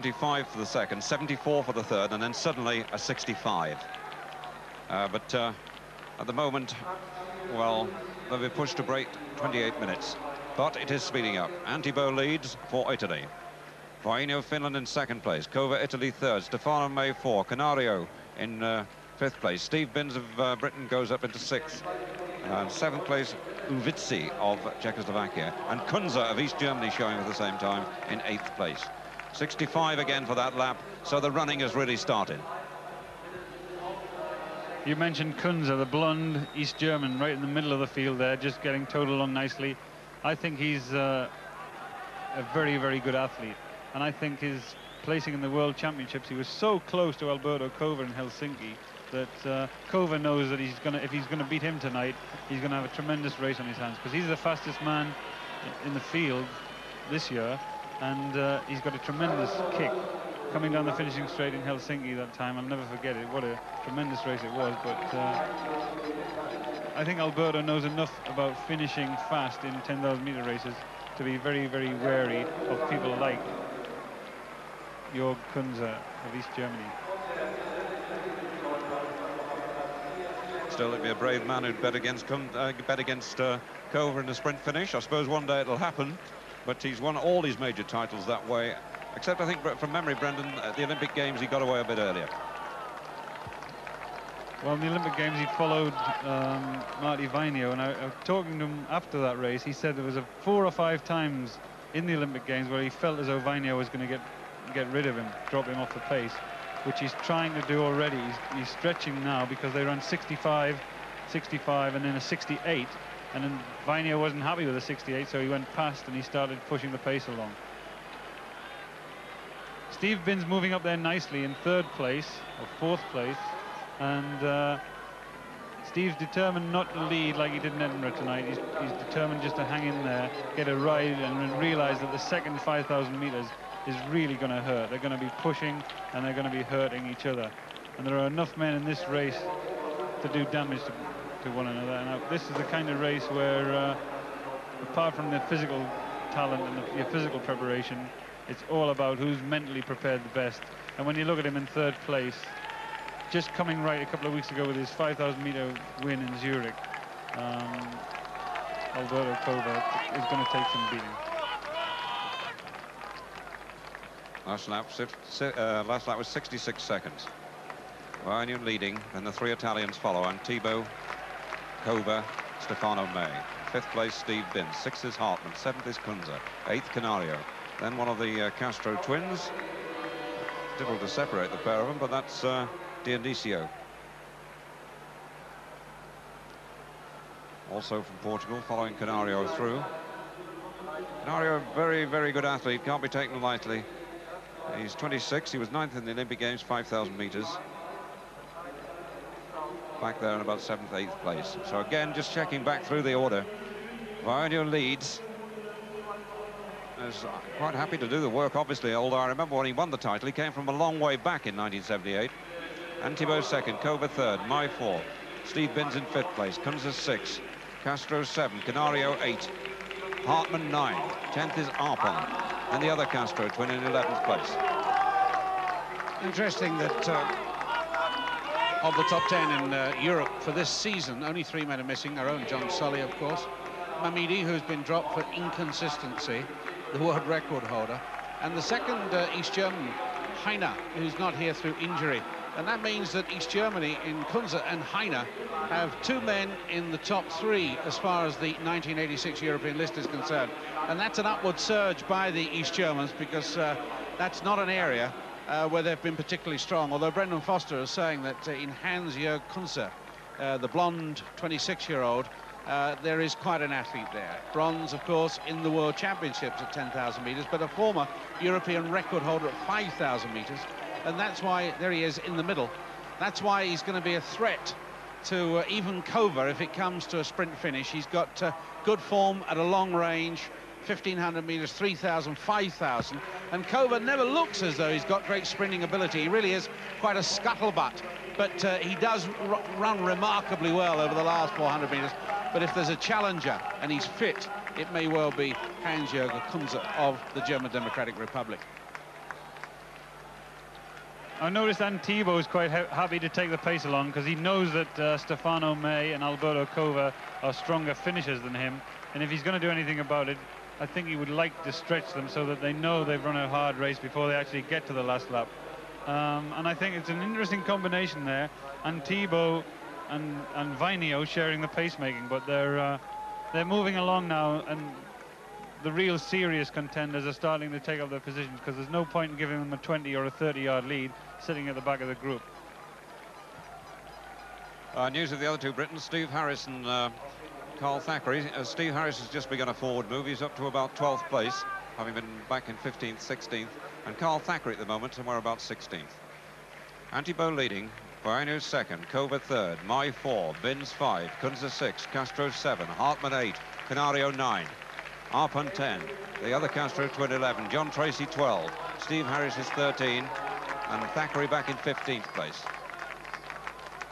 75 for the second, 74 for the third, and then suddenly a 65. Uh, but uh, at the moment, well, they'll be pushed to break 28 minutes. But it is speeding up. Antibo leads for Italy. Foligno, Finland in second place. Cova, Italy third. Stefano Mei four. Canario in uh, fifth place. Steve Binns of uh, Britain goes up into sixth. Uh, seventh place, Uvizl of Czechoslovakia. And Kunze of East Germany showing at the same time in eighth place. 65 again for that lap, so the running has really started. You mentioned Kunze, the blonde East German, right in the middle of the field there, just getting towed along nicely. I think he's uh, a very, very good athlete. And I think his placing in the World Championships, he was so close to Alberto Cova in Helsinki that uh, Cova knows that he's to, if he's going to beat him tonight, he's going to have a tremendous race on his hands because he's the fastest man in the field this year and uh, he's got a tremendous kick coming down the finishing straight in Helsinki that time. I'll never forget it. What a tremendous race it was. But uh, I think Alberto knows enough about finishing fast in 10,000 meter races to be very, very wary of people like Jörg Kunze of East Germany. Still, it'd be a brave man who'd bet against uh, bet against uh, in the sprint finish. I suppose one day it'll happen but he's won all his major titles that way. Except, I think, from memory, Brendan, at the Olympic Games, he got away a bit earlier. Well, in the Olympic Games, he followed um, Martti Vainio, and I, I was talking to him after that race. He said there was a four or five times in the Olympic Games where he felt as though Vainio was going to get get rid of him, drop him off the pace, which he's trying to do already. He's, he's stretching now because they run 65, 65, and then a 68 and then Vainio wasn't happy with the 68 so he went past and he started pushing the pace along. Steve Binns moving up there nicely in third place or fourth place. And uh, Steve's determined not to lead like he did in Edinburgh tonight. He's, he's determined just to hang in there get a ride and realize that the second 5,000 meters is really going to hurt. They're going to be pushing and they're going to be hurting each other. And there are enough men in this race to do damage to to one another. Now, this is the kind of race where, uh, apart from the physical talent and the, your physical preparation, it's all about who's mentally prepared the best. And when you look at him in third place, just coming right a couple of weeks ago with his 5,000 meter win in Zurich, um, Alberto Cova is going to take some beating. Last lap, uh, last lap was 66 seconds. Vainio leading, and the three Italians follow, Antibo Cova, Stefano Mei. Fifth place, Steve Binns. Sixth is Hartmann. Seventh is Kunze. Eighth, Canario. Then one of the uh, Castro twins. Difficult to separate the pair of them, but that's uh, Dionisio. Also from Portugal, following Canario through. Canario, very, very good athlete, can't be taken lightly. He's 26, he was ninth in the Olympic Games, 5,000 metres back there in about seventh, eighth place. So again, just checking back through the order. Vainio leads. Is quite happy to do the work, obviously, although I remember when he won the title, he came from a long way back in 1978. Antibo second, Cova third, Mei fourth, Steve Binns in fifth place, Kunze six, Castro seven, Canario eight, Hartmann nine, tenth is Arpin, and the other Castro twin in 11th place. Interesting that uh, of the top 10 in uh, Europe for this season. Only three men are missing, our own Jon Solly, of course. Mamede, who's been dropped for inconsistency, the world record holder. And the second uh, East German, Heiner, who's not here through injury. And that means that East Germany in Kunze and Heiner have two men in the top three as far as the 1986 European list is concerned. And that's an upward surge by the East Germans because uh, that's not an area uh, where they've been particularly strong, although Brendan Foster is saying that uh, in Hans-Jörg Kunze, uh, the blonde 26-year-old, uh, there is quite an athlete there. Bronze, of course, in the World Championships at 10,000 metres, but a former European record holder at 5,000 metres, and that's why, there he is in the middle, that's why he's going to be a threat to uh, even Cova if it comes to a sprint finish. He's got uh, good form at a long range, 1,500 metres, 3,000, 5,000. And Cova never looks as though he's got great sprinting ability. He really is quite a scuttlebutt. But uh, he does run remarkably well over the last 400 metres. But if there's a challenger and he's fit, it may well be Hans-Jürgen Kunze of the German Democratic Republic. I noticed Antibo is quite ha happy to take the pace along because he knows that uh, Stefano Mei and Alberto Cova are stronger finishers than him. And if he's going to do anything about it, I think he would like to stretch them so that they know they've run a hard race before they actually get to the last lap. Um, and I think it's an interesting combination there. And Antibo and, and Vainio sharing the pacemaking, but they're, uh, they're moving along now and the real serious contenders are starting to take up their positions because there's no point in giving them a 20 or a 30 yard lead sitting at the back of the group. Uh, news of the other two Britons, Steve Harrison. uh, Carl Thackery. Uh, Steve Harris has just begun a forward move. He's up to about 12th place, having been back in 15th, 16th. And Carl Thackery at the moment, somewhere about 16th. Antibo leading, Vainio second, Cova third, Mei four, Binns five, Kunze six, Castro seven, Hartmann eight, Canario nine, Arpin 10, the other Castro twin 11, John Treacy 12, Steve Harris is 13, and Thackery back in 15th place.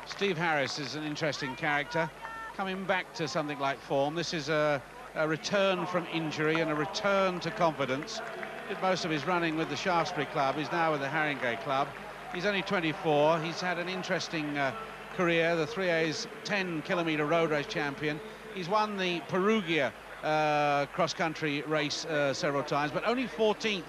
Steve Harris is an interesting character, coming back to something like form. This is a, a return from injury and a return to confidence. Did most of his running with the Shaftesbury Club. He's now with the Haringey Club. He's only 24. He's had an interesting uh, career, the 3A's 10 kilometre road race champion. He's won the Perugia uh, cross-country race uh, several times, but only 14th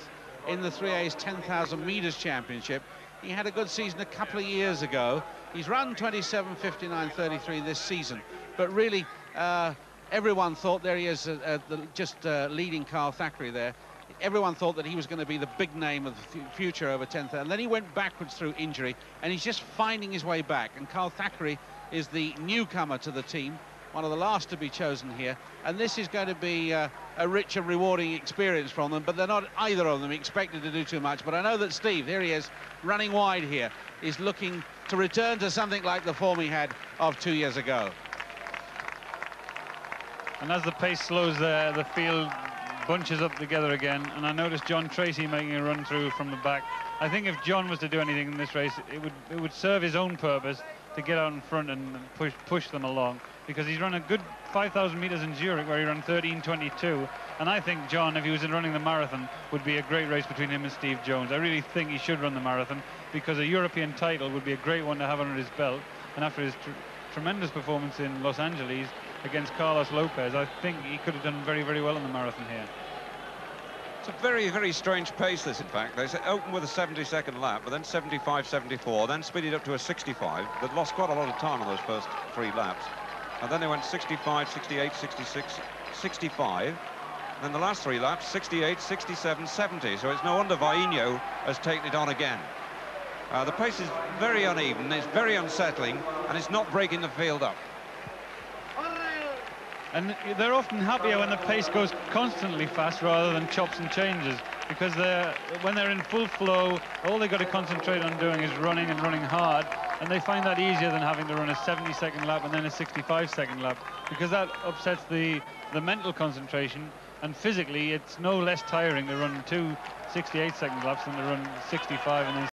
in the 3A's 10,000 metres championship. He had a good season a couple of years ago. He's run 27, 59, 33 this season, but really uh, everyone thought there he is, uh, uh, just uh, leading Carl Thackery there everyone thought that he was going to be the big name of the future over 10,000. And then he went backwards through injury, and he's just finding his way back. And Carl Thackery is the newcomer to the team, one of the last to be chosen here. And this is going to be uh, a rich and rewarding experience from them, but they're not either of them expected to do too much. But I know that Steve, there he is, running wide here, is looking to return to something like the form he had of two years ago. And as the pace slows there, the field bunches up together again. And I noticed John Treacy making a run through from the back. I think if John was to do anything in this race, it would it would serve his own purpose to get out in front and push push them along because he's run a good 5,000 meters in Zurich where he ran 13.22 and I think John if he was in running the marathon would be a great race between him and Steve Jones I really think he should run the marathon because a European title would be a great one to have under his belt and after his tr tremendous performance in Los Angeles against Carlos Lopes, I think he could have done very, very well in the marathon here. It's a very, very strange pace, this, in fact. They opened with a 70-second lap, but then 75, 74, then speeded up to a 65. They'd lost quite a lot of time on those first three laps. And then they went 65, 68, 66, 65. And then the last three laps, 68, 67, 70. So it's no wonder Vainio has taken it on again. Uh, the pace is very uneven, it's very unsettling, and it's not breaking the field up. And they're often happier when the pace goes constantly fast rather than chops and changes because they're when they're in full flow, all they've got to concentrate on doing is running and running hard. And they find that easier than having to run a 70-second lap and then a 65-second lap because that upsets the, the mental concentration. And physically, it's no less tiring to run two 68-second laps than to run 65 and then